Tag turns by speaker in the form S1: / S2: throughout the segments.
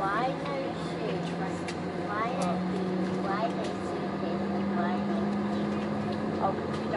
S1: why are you trust? Why don't you? Why don't you? Why don't you? Okay.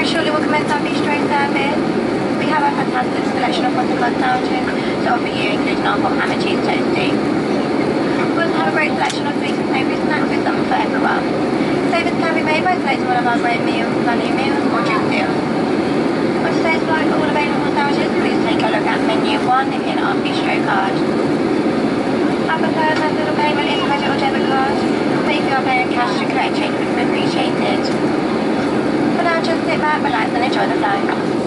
S2: Very shortly we'll commence our bistro service. We have a fantastic selection of hot and sandwiches to offer you, including our hot ham and cheese toasty. We also have a great selection of sweet and savoury snacks with something for everyone. Savings can be made by selecting one of our great meals, value meals or drink deals. On today's flight, all available sandwiches, please take a look at menu 1 in our bistro card. Our preferred method of payment is credit or debit card. Please, your paying cash to collect change would be appreciated just sit back, relax, and enjoy the flow.